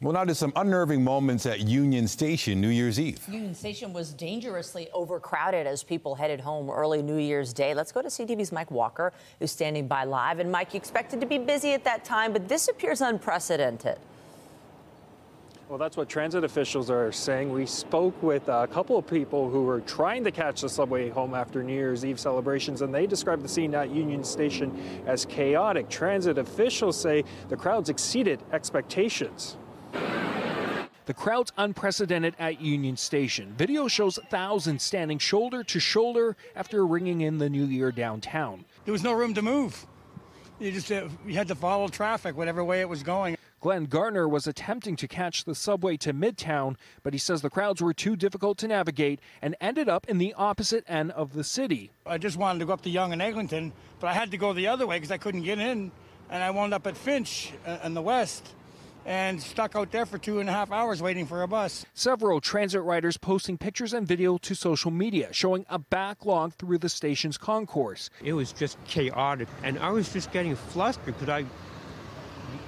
Well, now to some unnerving moments at Union Station New Year's Eve. Union Station was dangerously overcrowded as people headed home early New Year's Day. Let's go to CTV's Mike Walker, who's standing by live. And Mike, you expected to be busy at that time, but this appears unprecedented. Well, that's what transit officials are saying. We spoke with a couple of people who were trying to catch the subway home after New Year's Eve celebrations, and they described the scene at Union Station as chaotic. Transit officials say the crowds exceeded expectations. The crowd's unprecedented at Union Station. Video shows thousands standing shoulder to shoulder after ringing in the new year downtown. There was no room to move. You just uh, you had to follow traffic, whatever way it was going. Glenn Garner was attempting to catch the subway to Midtown, but he says the crowds were too difficult to navigate and ended up in the opposite end of the city. I just wanted to go up to Yonge and Eglinton, but I had to go the other way because I couldn't get in, and I wound up at Finch uh, in the west and stuck out there for two and a half hours waiting for a bus. Several transit riders posting pictures and video to social media showing a backlog through the station's concourse. It was just chaotic, and I was just getting flustered because I,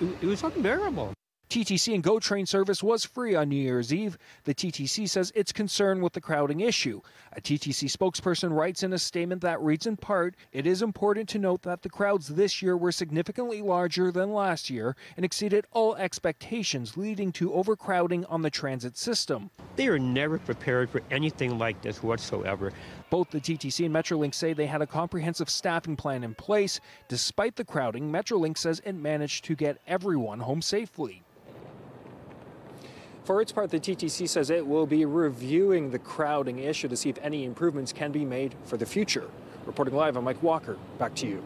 it was unbearable. TTC and GO train service was free on New Year's Eve. The TTC says it's concerned with the crowding issue. A TTC spokesperson writes in a statement that reads in part It is important to note that the crowds this year were significantly larger than last year and exceeded all expectations, leading to overcrowding on the transit system. They are never prepared for anything like this whatsoever. Both the TTC and Metrolinx say they had a comprehensive staffing plan in place. Despite the crowding, Metrolinx says it managed to get everyone home safely. For its part, the TTC says it will be reviewing the crowding issue to see if any improvements can be made for the future. Reporting live, I'm Mike Walker. Back to you.